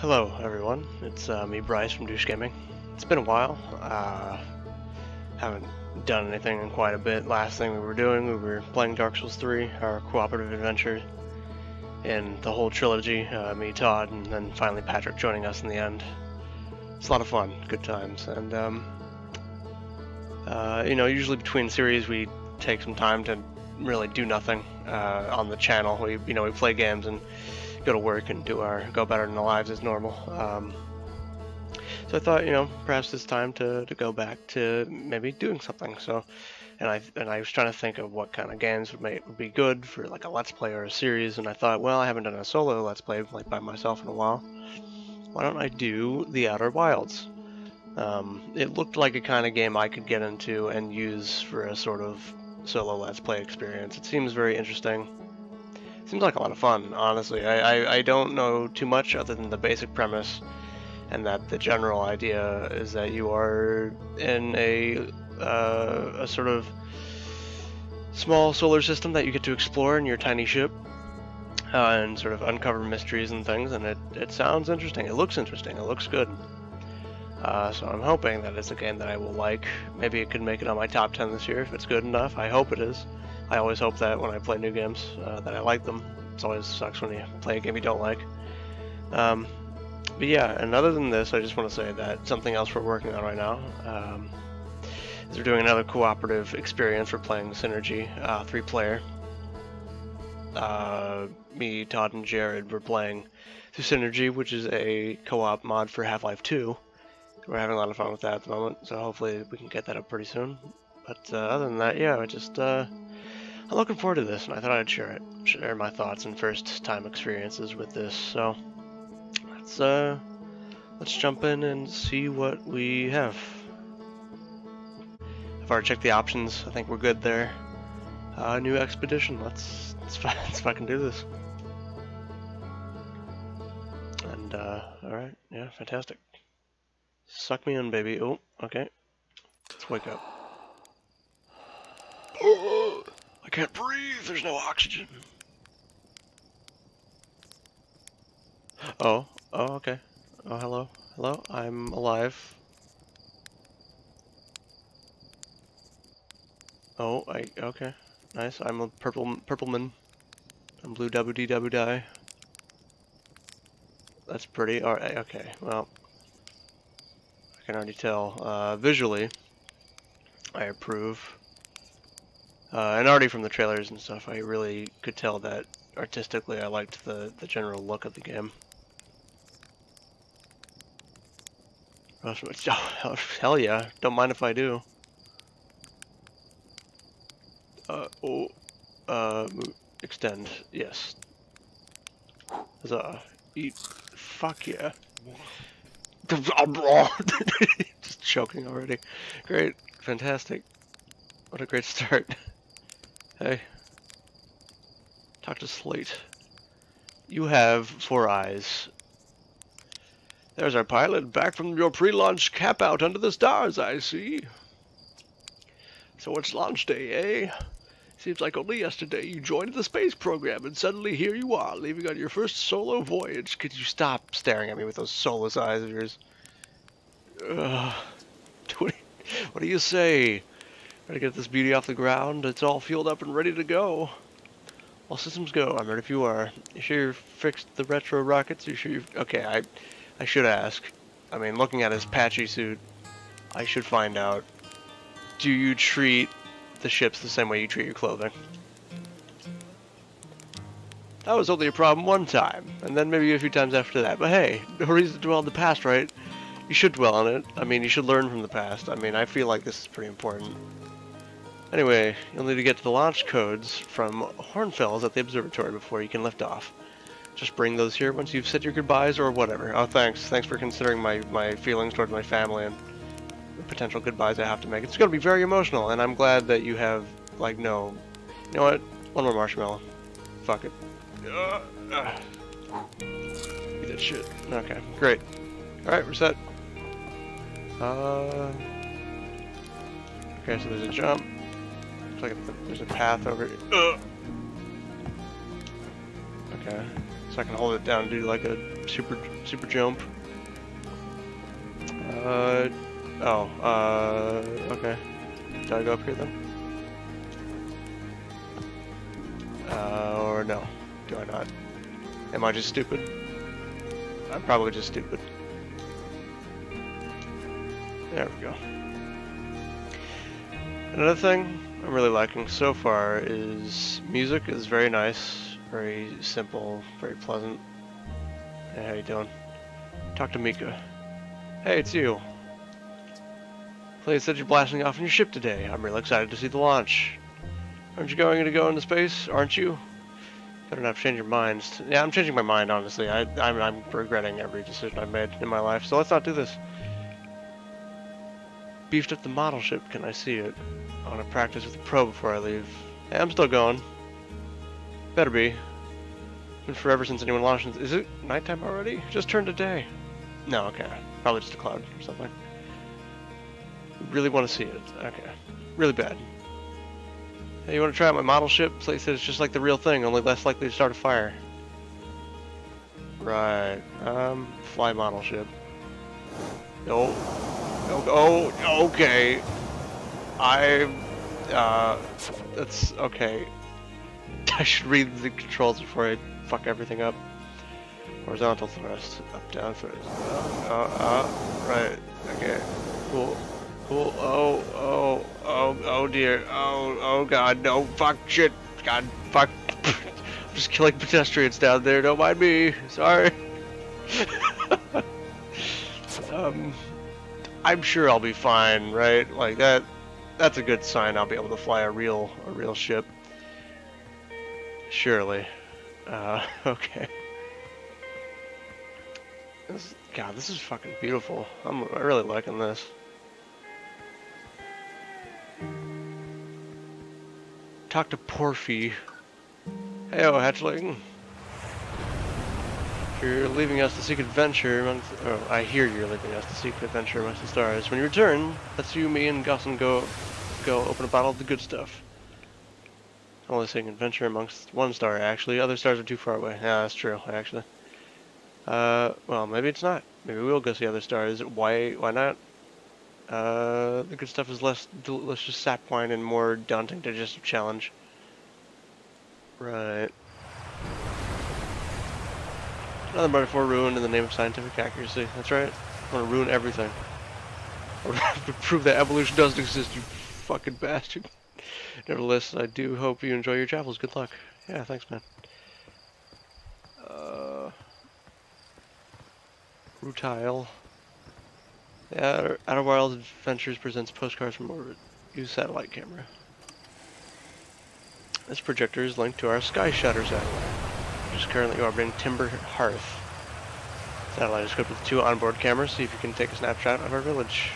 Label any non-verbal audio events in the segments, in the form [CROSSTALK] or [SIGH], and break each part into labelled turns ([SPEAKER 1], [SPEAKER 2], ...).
[SPEAKER 1] Hello, everyone. It's uh, me, Bryce from Doosh Gaming. It's been a while. Uh, haven't done anything in quite a bit. Last thing we were doing, we were playing Dark Souls 3, our cooperative adventure, in the whole trilogy. Uh, me, Todd, and then finally Patrick joining us in the end. It's a lot of fun, good times, and um, uh, you know, usually between series we take some time to really do nothing uh, on the channel. We, you know, we play games and go to work and do our go about our lives as normal. Um, so I thought, you know, perhaps it's time to, to go back to maybe doing something. So, and I and I was trying to think of what kind of games would make would be good for like a let's play or a series. And I thought, well, I haven't done a solo let's play like by myself in a while. Why don't I do The Outer Wilds? Um, it looked like a kind of game I could get into and use for a sort of solo let's play experience. It seems very interesting. Seems like a lot of fun, honestly. I, I, I don't know too much other than the basic premise, and that the general idea is that you are in a, uh, a sort of small solar system that you get to explore in your tiny ship, uh, and sort of uncover mysteries and things, and it, it sounds interesting. It looks interesting. It looks good. Uh, so I'm hoping that it's a game that I will like. Maybe it could make it on my top 10 this year if it's good enough. I hope it is. I always hope that when I play new games uh, that I like them. It always sucks when you play a game you don't like. Um, but yeah, and other than this, I just want to say that something else we're working on right now um, is we're doing another cooperative experience for playing Synergy, uh, three-player. Uh, me, Todd, and Jared were playing through Synergy, which is a co-op mod for Half-Life 2 we're having a lot of fun with that at the moment, so hopefully we can get that up pretty soon. But uh, other than that, yeah, I just uh, I'm looking forward to this, and I thought I'd share it, share my thoughts and first time experiences with this. So let's uh, let's jump in and see what we have. I've already checked the options. I think we're good there. Uh, new expedition. Let's let's, [LAUGHS] let's fucking do this. And uh, all right, yeah, fantastic. Suck me in, baby. Oh, okay. Let's wake up. [SIGHS] [GASPS] I can't breathe. There's no oxygen. Oh, oh, okay. Oh, hello. Hello, I'm alive. Oh, I, okay. Nice, I'm a purple, purple man. I'm blue double D double die. That's pretty. Alright, okay, well I can already tell. Uh, visually, I approve. Uh, and already from the trailers and stuff, I really could tell that artistically I liked the, the general look of the game. [LAUGHS] Oh, hell yeah, don't mind if I do. Uh, oh, uh, extend, yes. Huzzah. Eat, fuck yeah. [LAUGHS] Just choking already. Great. Fantastic. What a great start. [LAUGHS] Hey. Talk to Slate. You have four eyes. There's our pilot, back from your pre-launch cap out under the stars, I see. So it's launch day, eh? Seems like only yesterday you joined the space program, and suddenly here you are, leaving on your first solo voyage. Could you stop staring at me with those soulless eyes of yours? [LAUGHS] You, what do you say? Ready to get this beauty off the ground? It's all fueled up and ready to go. All systems go. I'm ready if you are. You sure you fixed the retro rockets? You sure you Okay, I, I should ask. I mean, looking at his patchy suit, I should find out. Do you treat the ships the same way you treat your clothing. That was only a problem one time, and then maybe a few times after that. But hey, no reason to dwell on the past, right? You should dwell on it. I mean, you should learn from the past. I mean, I feel like this is pretty important. Anyway, you'll need to get to the launch codes from Hornfels at the observatory before you can lift off. Just bring those here once you've said your goodbyes or whatever. Oh, thanks. Thanks for considering my, my feelings towards my family and potential goodbyes I have to make. It's going to be very emotional, and I'm glad that you have, like, no... You know what? One more marshmallow. Fuck it. Uh, uh. Eat that shit. Okay, great. Alright, we're set. Uh... Okay, so there's a jump. Looks like there's a path over... Uh. Okay. So I can hold it down and do like a super super jump. Uh oh, uh okay. Do I go up here then? Uh or no. Do I not? Am I just stupid? I'm probably just stupid. There we go. Another thing I'm really liking so far is music is very nice, very simple, very pleasant. Hey, how you doing? Talk to Mica. Hey, it's you. Clay said you're blasting off in your ship today. I'm really excited to see the launch. Aren't you going to go into space? Aren't you? Better not change your minds. Yeah, I'm changing my mind, honestly. I, I'm, I'm regretting every decision I've made in my life, so let's not do this. Beefed up the model ship. Can I see it? I want to practice with the pro before I leave. Hey, I'm still going. Better be. Been forever since anyone launched. Is it nighttime already? Just turned to day. No, okay. Probably just a cloud or something. Really want to see it. Okay. Really bad. Hey, you want to try out my model ship? Place said it's just like the real thing, only less likely to start a fire. Right. Um, fly model ship. No. Oh, oh, okay. I, uh, that's, okay. [LAUGHS] I should read the controls before I fuck everything up. Horizontal thrust, up, down thrust, uh, uh, right, okay, cool, cool, oh, oh, oh, oh dear, oh, oh god, no, fuck, shit, god, fuck, [LAUGHS] I'm just killing pedestrians down there, don't mind me, sorry. [LAUGHS] um, I'm sure I'll be fine, right? Like that that's a good sign I'll be able to fly a real a real ship. Surely. Uh, [LAUGHS] okay. This, God, this is fucking beautiful. I'm really liking this. Talk to Porphy. Hey, oh, hatchling. You're leaving us to seek adventure amongst... Oh, I hear you're leaving us to seek adventure amongst the stars. When you return, let's you, me, and Gossan go go open a bottle of the good stuff. Only seeing adventure amongst one star, actually. Other stars are too far away. Yeah, that's true, actually. Uh, well, maybe it's not. Maybe we'll go see other stars. Why, why not? Uh, the good stuff is less delicious sap wine and more daunting digestive challenge. Right. Another metaphor ruined in the name of scientific accuracy. That's right. I'm gonna ruin everything. [LAUGHS] I'm gonna prove that evolution doesn't exist, you fucking bastard. Nevertheless, I do hope you enjoy your travels. Good luck. Yeah, thanks, man. Uh, Rutile. Yeah, Outer Wilds Adventures presents postcards from orbit. Use satellite camera. This projector is linked to our Sky Shatter satellite which is currently orbiting Timber Hearth. Satellite is equipped with two onboard cameras, see if you can take a snapshot of our village.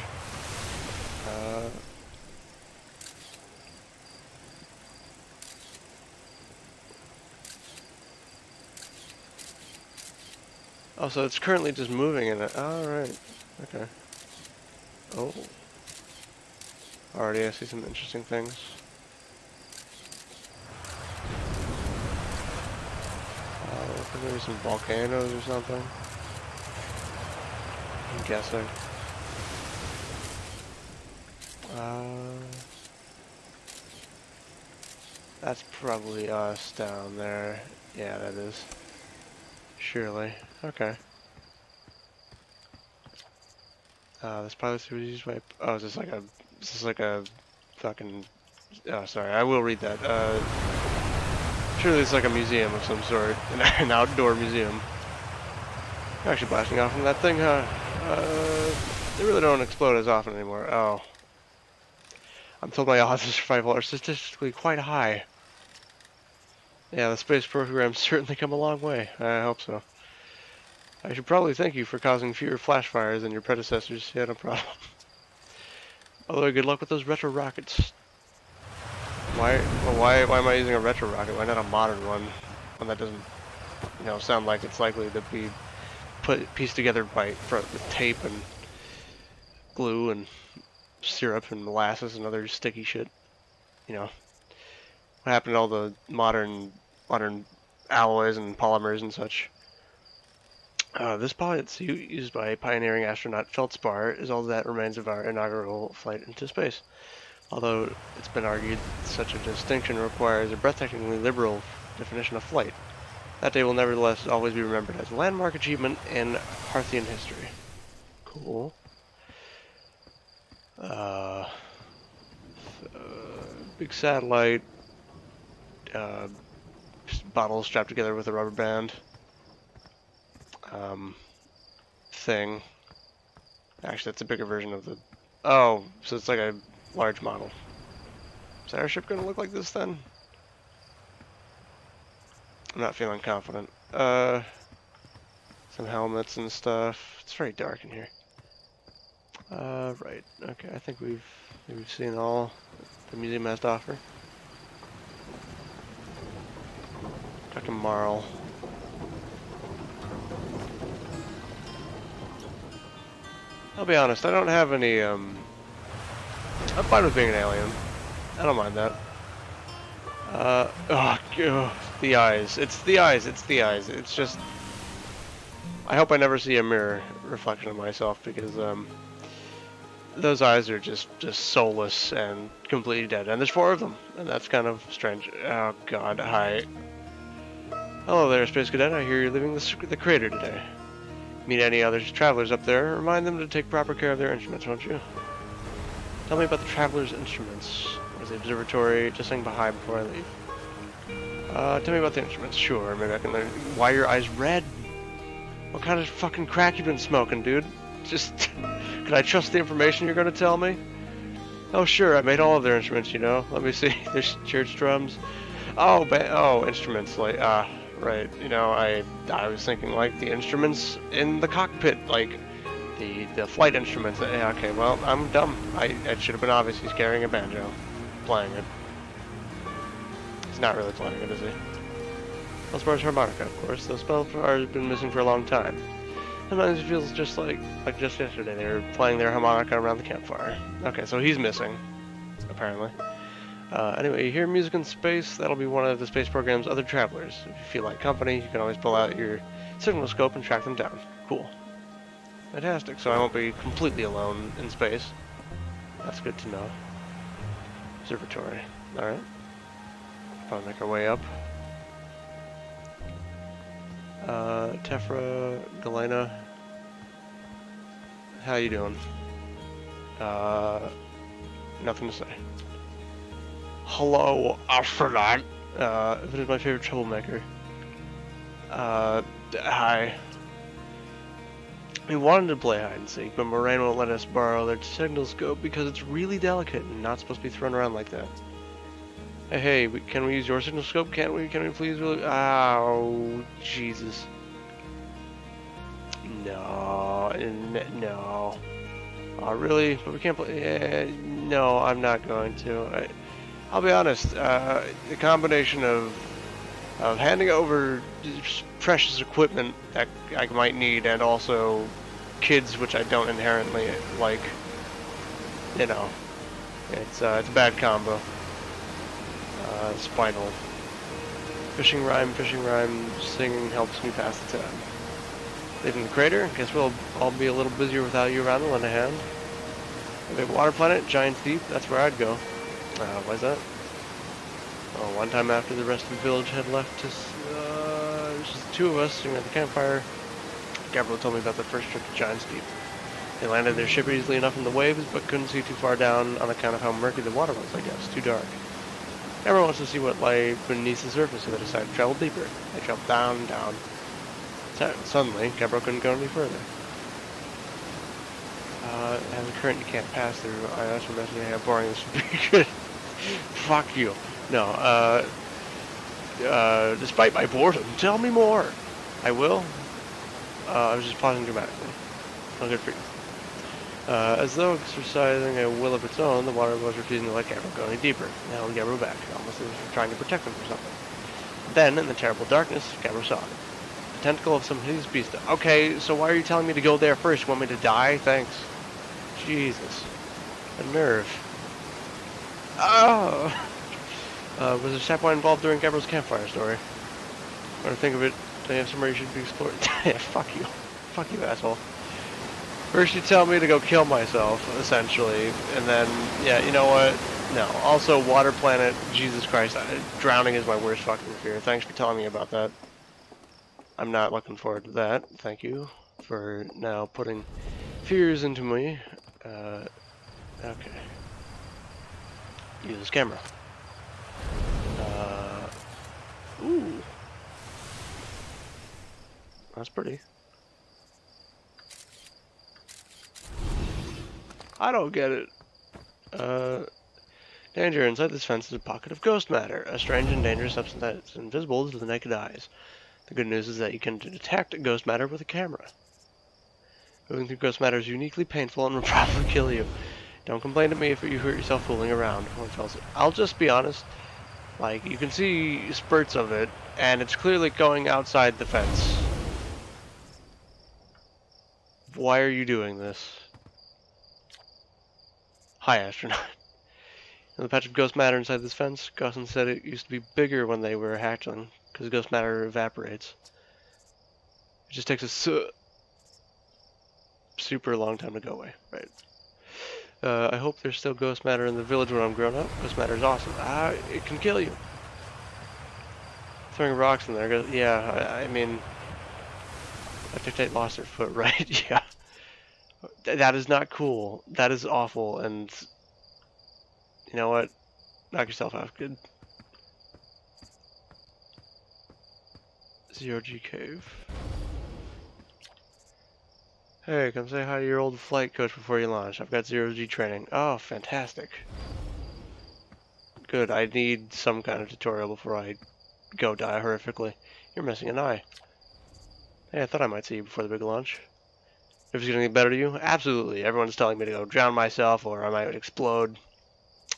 [SPEAKER 1] Uh, oh, so it's currently just moving in it. Alright. Okay. Oh. Already I see some interesting things. Maybe some volcanoes or something. I'm guessing. Uh, that's probably us down there. Yeah, that is. Surely. Okay. Uh, probably the easiest way. Oh, is this like a? Is this like a fucking? Oh, sorry. I will read that. Uh, Surely it's like a museum of some sort, [LAUGHS] an, an outdoor museum. Actually blasting off from that thing, huh? Uh, they really don't explode as often anymore. Oh. I'm told my odds of survival are statistically quite high. Yeah, the space program's [LAUGHS] certainly come a long way. I hope so. I should probably thank you for causing fewer flash fires than your predecessors. Yeah, no problem. [LAUGHS] Although, good luck with those retro rockets. Why, well, why, why am I using a retro rocket? Why not a modern one? One that doesn't, you know, sound like it's likely to be put pieced together by with tape and glue and syrup and molasses and other sticky shit. You know, what happened to all the modern modern alloys and polymers and such. Uh, this pilot suit used by pioneering astronaut Feldspar is all that remains of our inaugural flight into space. Although it's been argued such a distinction requires a breathtakingly liberal definition of flight. That day will nevertheless always be remembered as a landmark achievement in Hearthian history. Cool. Uh, uh, big satellite. Uh, bottle strapped together with a rubber band um, thing. Actually, that's a bigger version of the... Oh, so it's like a large model. Is our ship going to look like this then? I'm not feeling confident. Uh, some helmets and stuff. It's very dark in here. Uh, right. Okay, I think we've we've seen all the museum has to offer. Dr. Marl. I'll be honest, I don't have any, um... I'm fine with being an alien. I don't mind that. Uh, oh, the eyes. It's the eyes, it's the eyes. It's just... I hope I never see a mirror reflection of myself because, um... Those eyes are just, just soulless and completely dead. And there's four of them, and that's kind of strange. Oh god, hi. Hello there, Space Cadet. I hear you're leaving the, the crater today. Meet any other travelers up there, remind them to take proper care of their instruments, won't you? Tell me about the travelers' instruments. Where's the observatory? Just saying bye before I leave. Uh, tell me about the instruments. Sure, maybe I can learn. Why your eyes red? What kind of fucking crack you been smoking, dude? Just, [LAUGHS] can I trust the information you're gonna tell me? Oh, sure, I made all of their instruments, you know. Let me see. [LAUGHS] There's church drums. Oh, oh, instruments, like, ah. Uh, right. You know, I I was thinking like the instruments in the cockpit, like the the flight instruments. Okay, well, I'm dumb. I it should have been obvious. He's carrying a banjo, playing it. He's not really playing it, is he? Well, harmonica, of course. Those spells have been missing for a long time. Sometimes it feels just like like just yesterday. They were playing their harmonica around the campfire. Okay, so he's missing, apparently. Uh, anyway, you hear music in space, that'll be one of the space program's other travelers. If you feel like company, you can always pull out your signal scope and track them down. Cool. Fantastic, so I won't be completely alone in space. That's good to know. Observatory. Alright. Probably make our way up. Uh, Tephra, Galena. How you doing? Uh, nothing to say. Hello, astronaut. Uh, it is my favorite troublemaker. Uh, hi. We wanted to play hide and seek, but Moraine won't let us borrow their signal scope because it's really delicate and not supposed to be thrown around like that. Hey, hey, can we use your signal scope? Can't we? Can we please really? Oh, Jesus. No, no. Oh, really? But we can't play. Uh, no, I'm not going to. I, I'll be honest, uh, the combination of of handing over precious equipment that I might need and also kids which I don't inherently like, you know, it's uh, it's a bad combo. Uh, Spinel. Fishing rhyme, fishing rhyme, singing helps me pass the time. Leaving the crater, guess we'll all be a little busier without you around to lend a hand. Okay, water planet, giant deep, that's where I'd go. Uh, why's that? Oh, one time after the rest of the village had left us, uh, it was just the two of us sitting at the campfire, Gabbro told me about the first trip to Giant's Deep. They landed their ship easily enough in the waves, but couldn't see too far down on account of how murky the water was, I guess. Too dark. Everyone wants to see what lay beneath the surface, so they decided to travel deeper. They traveled down down. Suddenly, Gabbro couldn't go any further. Uh, has a current you can't pass through. I for messaging how boring this would be. Fuck you. No, uh, uh, despite my boredom, tell me more. I will. Uh, I was just pausing dramatically. Oh, good for you. Uh, as though exercising a will of its own, the water was refusing to let Gabbro go any deeper. Now held Gabbro back, almost as if trying to protect him from something. Then, in the terrible darkness, Gabbro saw it. The tentacle of some hideous beast. Okay, so why are you telling me to go there first? You want me to die? Thanks. Jesus. A nerve. Oh! [LAUGHS] Uh, was a sapwound involved during Gabbro's campfire story? Or think of it, they have somewhere you should be exploring. [LAUGHS] yeah, fuck you. Fuck you, asshole. First you tell me to go kill myself, essentially, and then, yeah, you know what? No. Also, water planet, Jesus Christ, drowning is my worst fucking fear. Thanks for telling me about that. I'm not looking forward to that. Thank you for now putting fears into me. Uh, okay. Use this camera. Uh, ooh. That's pretty. I don't get it. Uh, danger. Inside this fence is a pocket of ghost matter, a strange and dangerous substance that's invisible to the naked eyes. The good news is that you can detect ghost matter with a camera. Moving through ghost matter is uniquely painful and will [LAUGHS] probably kill you. Don't complain to me if you hurt yourself fooling around. I'll just be honest. Like, you can see spurts of it, and it's clearly going outside the fence. Why are you doing this? Hi, astronaut. [LAUGHS] The patch of ghost matter inside this fence, Gossan said it used to be bigger when they were hatchling, because ghost matter evaporates. It just takes a su super long time to go away, right? Uh, I hope there's still ghost matter in the village when I'm grown up. Ghost matter is awesome. Ah, it can kill you. Throwing rocks in there, yeah, I, I mean, I think they lost their foot, [LAUGHS] right? yeah. That is not cool. That is awful, and you know what? Knock yourself out. Good. Zero G Cave. Hey, come say hi to your old flight coach before you launch. I've got zero G training. Oh, fantastic. Good, I need some kind of tutorial before I go die horrifically. You're missing an eye. Hey, I thought I might see you before the big launch. If it's gonna better to you, absolutely. Everyone's telling me to go drown myself or I might explode.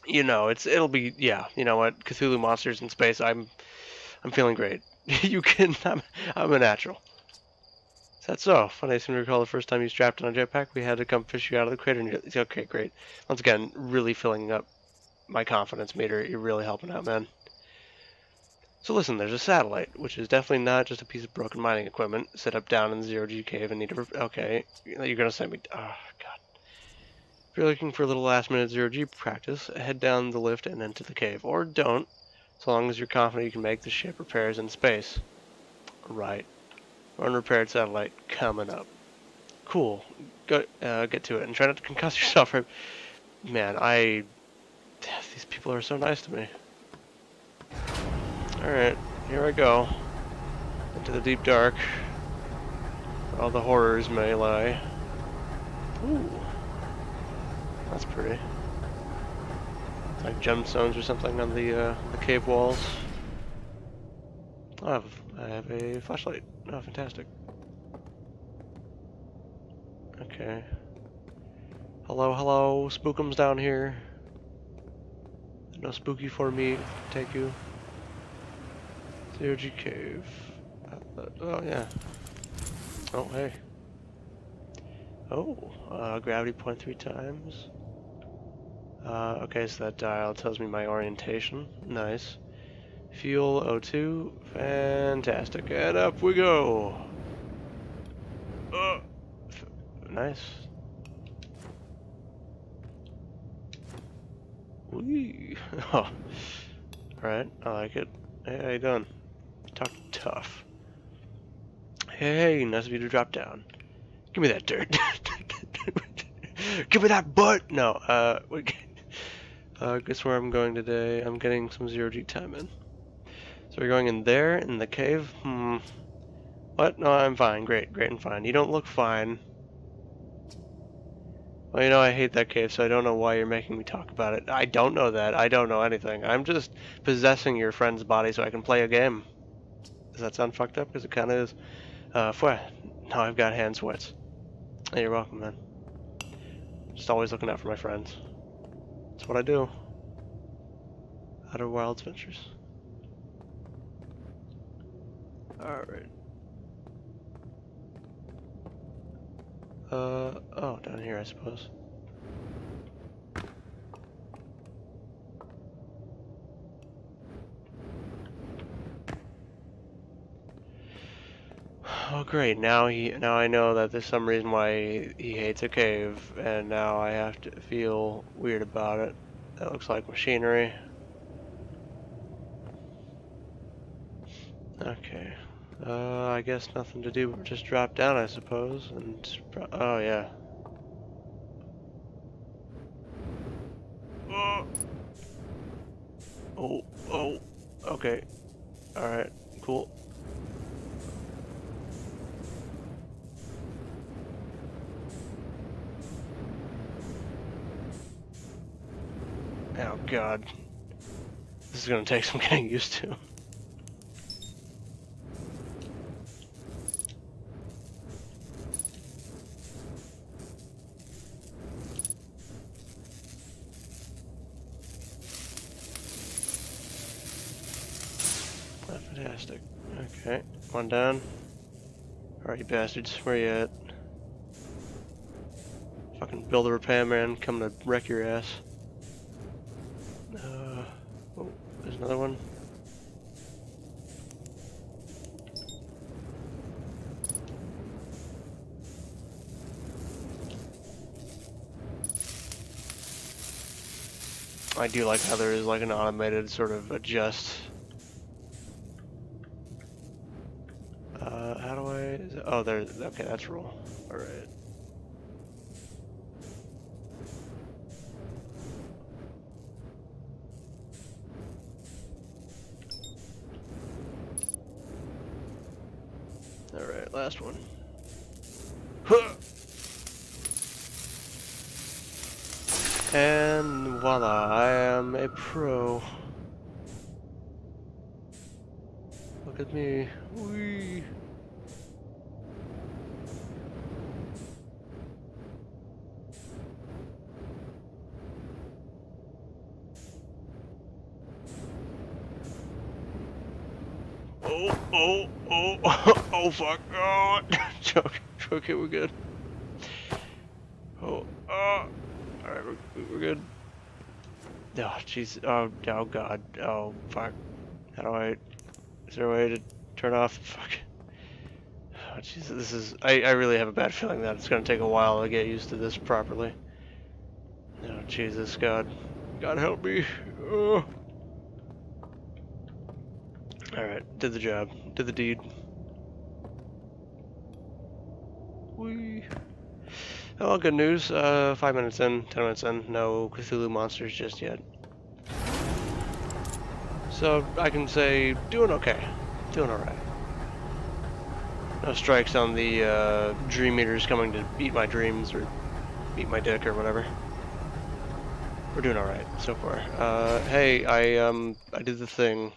[SPEAKER 1] You know, it's it'll be yeah. You know what? Cthulhu monsters in space. I'm I'm feeling great. [LAUGHS] you can. [LAUGHS] I'm I'm a natural. That so? Oh, Funny, I seem to recall the first time you strapped on a jetpack, we had to come fish you out of the crater. And okay, great. Once again, really filling up my confidence meter. You're really helping out, man. So listen, there's a satellite, which is definitely not just a piece of broken mining equipment set up down in the zero-G cave and need to... Okay, you're gonna send me... Oh, God. If you're looking for a little last-minute zero-G practice, head down the lift and into the cave. Or don't, so long as you're confident you can make the ship repairs in space. Right. Unrepaired satellite coming up. Cool. Go, uh, get to it and try not to concuss yourself. [LAUGHS] Man, I... These people are so nice to me. Alright, here I go. Into the deep dark. All the horrors may lie. Ooh. That's pretty. like gemstones or something on the uh, the cave walls. I have, I have a flashlight. Oh, fantastic. Okay. Hello, hello, spookums down here. No spooky for me, take you. G Cave. Uh, oh, yeah. Oh, hey. Oh, uh, gravity point three times. Uh, okay, so that dial tells me my orientation. Nice. Fuel O2. Fantastic. And up we go. Uh, nice. Wee. [LAUGHS] Oh. Alright, I like it. Hey, how you doing? Talk tough. Hey, nice of you to drop down. Give me that dirt. [LAUGHS] Give me that butt! No, uh, [LAUGHS] uh, guess where I'm going today? I'm getting some zero-G time in. So we're going in there, in the cave? Hmm. What? No, I'm fine. Great, great and fine. You don't look fine. Well, you know, I hate that cave, so I don't know why you're making me talk about it. I don't know that. I don't know anything. I'm just possessing your friend's body so I can play a game. Does that sound fucked up? Because it kind of is. Uh, fwe. Now I've got hand sweats. Hey, you're welcome, man. Just always looking out for my friends. That's what I do. Outer Wilds Ventures. Alright. Uh, oh, down here, I suppose. Oh great, now he now I know that there's some reason why he hates a cave, and now I have to feel weird about it. That looks like machinery. Okay. Uh, I guess nothing to do but just drop down, I suppose, and... Oh, yeah. Oh, oh, oh. okay. Alright, cool. Oh god. This is gonna take some getting used to. Fantastic. Okay, one down. Alright, you bastards, where you at? Fucking builder repair man coming to wreck your ass. Uh, oh, there's another one. I do like how there is like an automated sort of adjust. Uh, how do I? Oh, there. Okay, that's roll. All right. All right, last one. Huh. And voila, I am a pro. Look at me. Oh, oh, [LAUGHS] oh, fuck. Oh, [LAUGHS] joke. Okay, we're good. Oh, oh. Alright, we're, we're good. Oh, jeez. Oh, oh, God. Oh, fuck. How do I... Is there a way to turn off? Fuck. Oh, jeez. This is... I, I really have a bad feeling that it's going to take a while to get used to this properly. Oh, Jesus, God. God help me. Oh. Alright, did the job. Did the deed. Whee. Oh, good news. Uh, five minutes in, ten minutes in, no Cthulhu monsters just yet. So I can say, doing okay. Doing alright. No strikes on the uh, dream eaters coming to eat my dreams or eat my dick or whatever. We're doing alright so far. Uh, hey, I, um, I did the thing.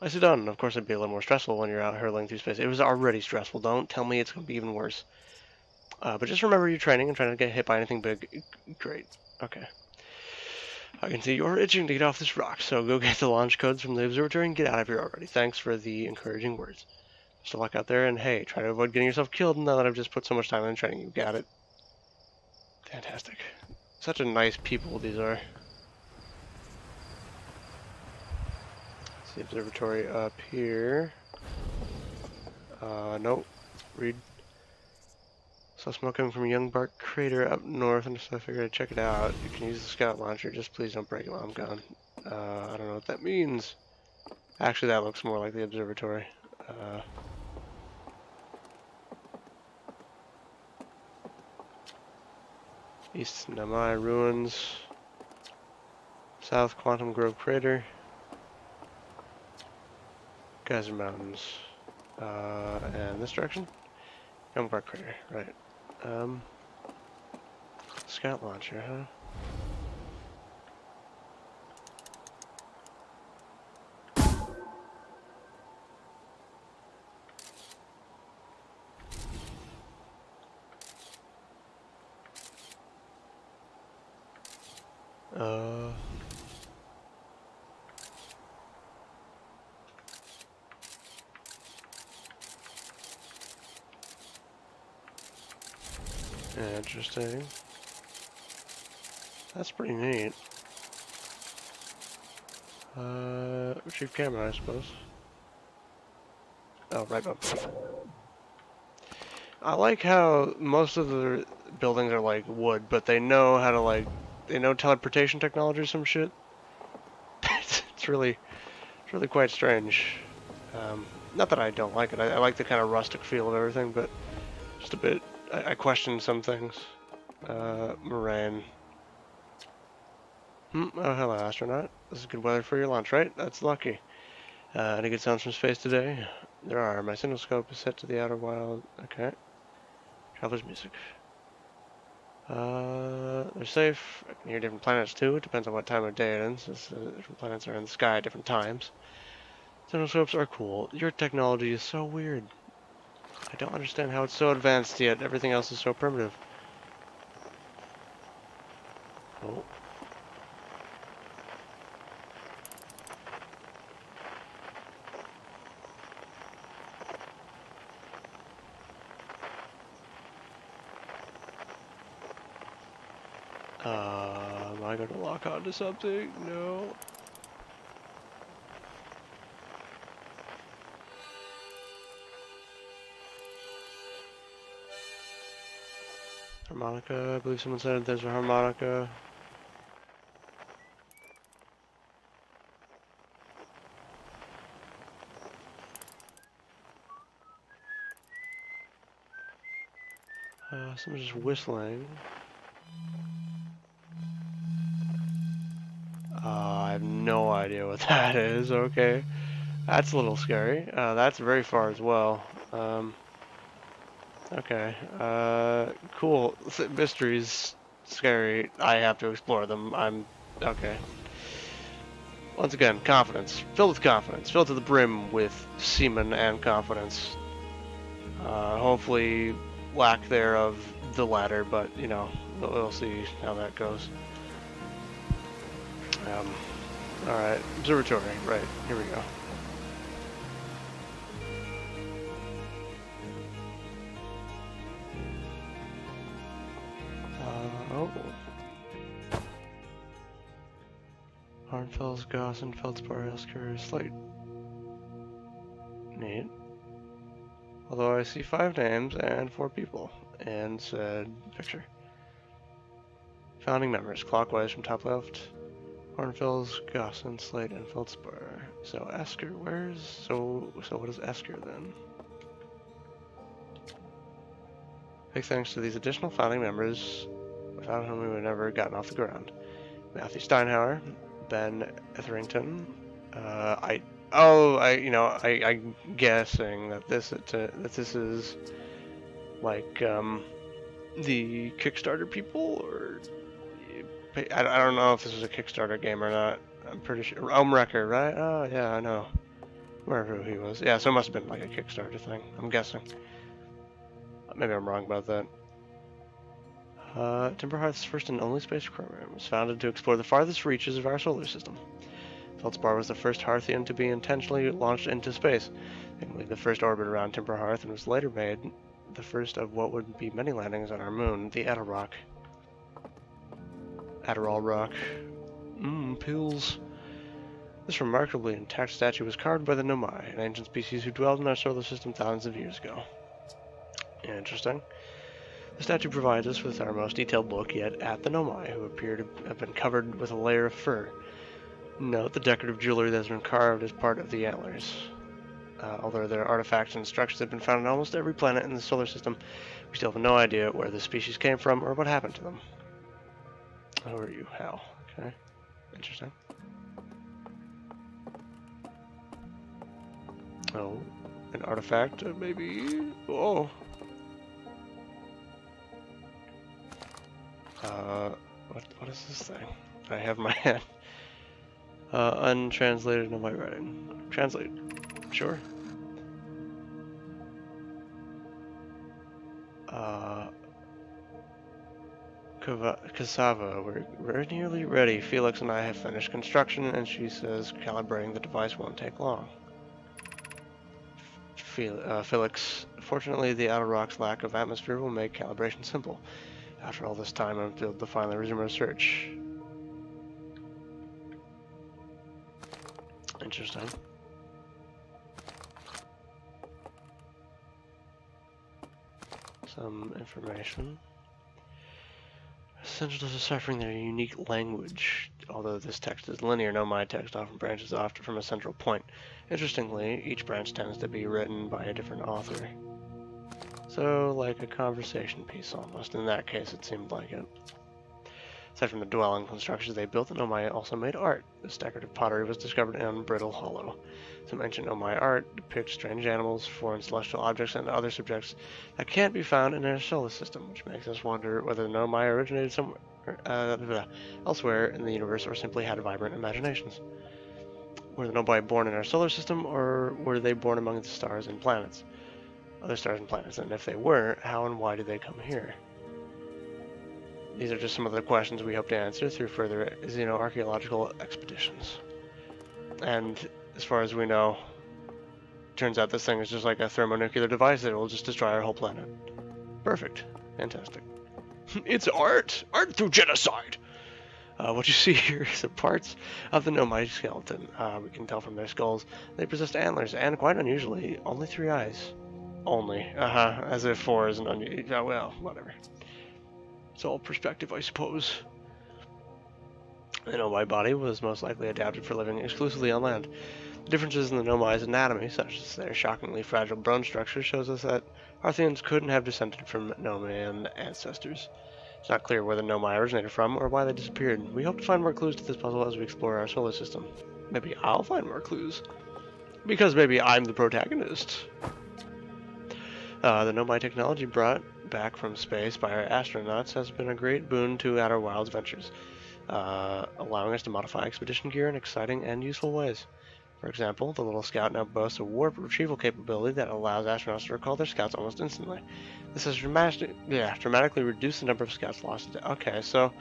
[SPEAKER 1] Nicely done. Of course, it'd be a little more stressful when you're out hurling through space. It was already stressful. Don't tell me it's going to be even worse. Uh, but just remember your training and trying to get hit by anything big. Great. Okay. I can see you're itching to get off this rock, so go [LAUGHS] get the launch codes from the observatory and get out of here already. Thanks for the encouraging words. Best of luck out there, and hey, try to avoid getting yourself killed now that I've just put so much time in training. You got it. Fantastic. Such a nice people these are. The observatory up here. Uh, nope. Read Saw smoke coming from Young Bark Crater up north, and so I figured I'd check it out. You can use the scout launcher, just please don't break it while I'm gone. Uh, I don't know what that means. Actually, that looks more like the observatory. Uh, East Nomai Ruins. South Quantum Grove Crater. Geyser Mountains. Uh, and this direction? Young Bark Crater, right. Um, scout launcher, huh? Interesting. That's pretty neat. Uh, retrieve camera, I suppose. Oh, right bump. I like how most of the buildings are like wood, but they know how to like, they know teleportation technology or some shit. [LAUGHS] it's, it's really, it's really quite strange. Um, not that I don't like it. I, I, like the kind of rustic feel of everything, but just a bit. I, I question some things. Uh, Moraine. Hmm, oh, hello, astronaut. This is good weather for your launch, right? That's lucky. Uh, any good sounds from space today? There are. My signalscope is set to the outer wild. Okay. Traveler's music. Uh, they're safe. I can hear different planets too. It depends on what time of day it is. Uh, different planets are in the sky at different times. Signalscopes are cool. Your technology is so weird. I don't understand how it's so advanced yet everything else is so primitive. Oh. Uh, am I to lock onto something? No. Harmonica, I believe someone said there's a harmonica. Uh, someone's just whistling. Uh, I have no idea what [LAUGHS] that is, okay. That's a little scary. Uh, that's very far as well. Um, okay, uh, cool. Mysteries, scary. I have to explore them. I'm, okay. Once again, confidence. Filled with confidence. Filled to the brim with semen and confidence. Uh, hopefully lack there of the latter, but, you know, we'll see how that goes. Um, Alright, observatory, right, here we go. Hornfels, Gossan, Feldspar, Esker, Slate. Neat. Although I see five names and four people, and said picture. Founding members, clockwise from top left. Hornfels, Gossan, Slate, and Feldspar. So Esker, where's so so what is Esker then? Big thanks to these additional founding members, without whom we would never have gotten off the ground. Matthew Steinhauer, Ben Etherington, uh, I oh I you know I I'm guessing that this uh, that this is like um the Kickstarter people or I, I don't know if this is a Kickstarter game or not. I'm pretty sure. Umrecker, right? Oh, yeah, I know. Wherever he was. Yeah, so it must have been like a Kickstarter thing. I'm guessing. Maybe I'm wrong about that. Uh, Timberhearth's first and only space program was founded to explore the farthest reaches of our solar system. Feldspar was the first Hearthian to be intentionally launched into space, namely the first orbit around Timberhearth, and was later made the first of what would be many landings on our moon, the Attlerock. Adderall Rock. Mmm, pills. This remarkably intact statue was carved by the Nomai, an ancient species who dwelled in our solar system thousands of years ago. Interesting. The statue provides us with our most detailed look yet at the Nomai, who appear to have been covered with a layer of fur. Note the decorative jewelry that has been carved as part of the antlers. Uh, although their artifacts and structures that have been found on almost every planet in the solar system, we still have no idea where the species came from or what happened to them. How are you? How? Okay. Interesting. Oh, an artifact, uh, maybe? Oh. Uh, what, what is this thing? I have my [LAUGHS] hand. Uh, untranslated in my writing. Translate. Sure. Uh, Cassava, we're, we're nearly ready. Filix and I have finished construction, and she says calibrating the device won't take long. Uh, Filix, fortunately, the Attlerock's lack of atmosphere will make calibration simple. After all this time, I'm able to finally resume our search. Interesting. some information. Essential to deciphering their unique language. Although this text is linear, Nomai text often branches off from a central point. Interestingly, each branch tends to be written by a different author. So, like a conversation piece almost. In that case, it seemed like it. Aside from the dwelling constructions they built, the Nomai also made art. This decorative pottery was discovered in Brittle Hollow. Some ancient Nomai art depicts strange animals, foreign celestial objects, and other subjects that can't be found in our solar system, which makes us wonder whether the Nomai originated somewhere uh, elsewhere in the universe or simply had vibrant imaginations. Were the Nomai born in our solar system, or were they born among the stars and planets? Other stars and planets, and if they were, how and why did they come here? These are just some of the questions we hope to answer through further xenoarchaeological expeditions. And as far as we know, turns out this thing is just like a thermonuclear device that will just destroy our whole planet. Perfect. Fantastic. [LAUGHS] it's art! Art through genocide! Uh, what you see [LAUGHS] here is the parts of the Nomai skeleton. Uh, we can tell from their skulls they possessed antlers and, quite unusually, only three eyes. Only. Uh-huh. As if four is an unusual... Well, whatever. It's all perspective, I suppose. The Nomai body was most likely adapted for living exclusively on land. The differences in the Nomai's anatomy, such as their shockingly fragile bone structure, shows us that Hearthians couldn't have descended from Nomian ancestors. It's not clear where the Nomai originated from or why they disappeared. We hope to find more clues to this puzzle as we explore our solar system. Maybe I'll find more clues. Because maybe I'm the protagonist. Uh, the Nomai technology brought back from space by our astronauts has been a great boon to Outer Wilds ventures, uh, allowing us to modify expedition gear in exciting and useful ways. For example, the little scout now boasts a warp retrieval capability that allows astronauts to recall their scouts almost instantly. This has dramatically, yeah, dramatically reduced the number of scouts lost. Okay, so,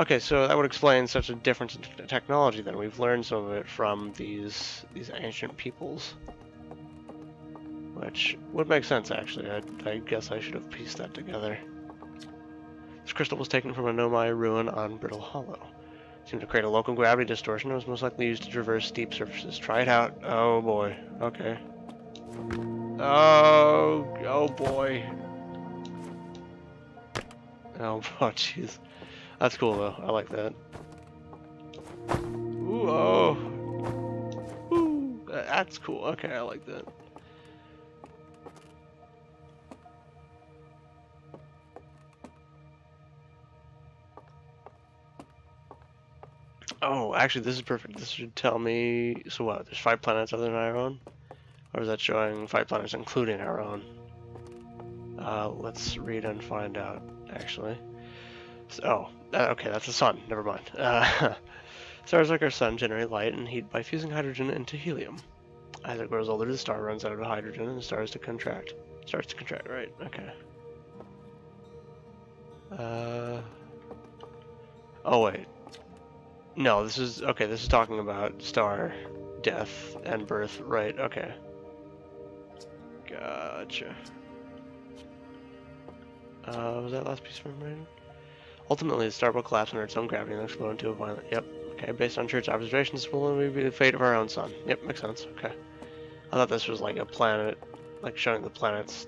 [SPEAKER 1] okay, so that would explain such a difference in technology. Then we've learned some of it from these these ancient peoples. Which would make sense, actually. I, I guess I should have pieced that together. This crystal was taken from a Nomai ruin on Brittle Hollow. It seemed to create a local gravity distortion and was most likely used to traverse steep surfaces. Try it out. Oh boy. Okay. Oh, oh boy. Oh, [LAUGHS] oh jeez. That's cool though. I like that. Ooh, oh. Ooh, that's cool. Okay, I like that. Oh, actually, this is perfect. This should tell me. So what? There's five planets other than our own, or is that showing five planets including our own? Uh, let's read and find out. Actually. So, oh, uh, okay, that's the sun. Never mind. Uh, [LAUGHS] stars like our sun generate light and heat by fusing hydrogen into helium. As it grows older, the star runs out of hydrogen and starts to contract. Starts to contract, right? Okay. Uh. Oh wait. No, this is okay. This is talking about star death and birth, right? Okay. Gotcha. Uh, was that last piece from information? Ultimately, the star will collapse under its own gravity and explode into a violent. Yep. Okay. Based on Church observations, will be the fate of our own sun. Yep. Makes sense. Okay. I thought this was like a planet, like showing the planets.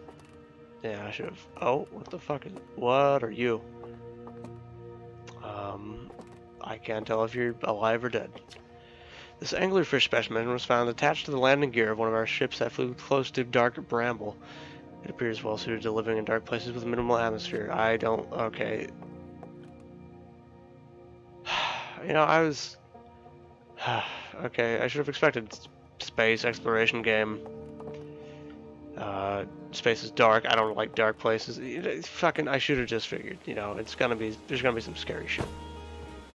[SPEAKER 1] Yeah, I should have. Oh, what the fuck is? What are you? Um, I can't tell if you're alive or dead. This anglerfish specimen was found attached to the landing gear of one of our ships that flew close to dark bramble. It appears well suited to living in dark places with minimal atmosphere. I don't... okay. [SIGHS] you know, I was... [SIGHS] okay, I should have expected space exploration game. Uh, space is dark. I don't like dark places. Fucking, I should have just figured. You know, it's gonna be... There's gonna be some scary shit.